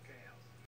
big fan.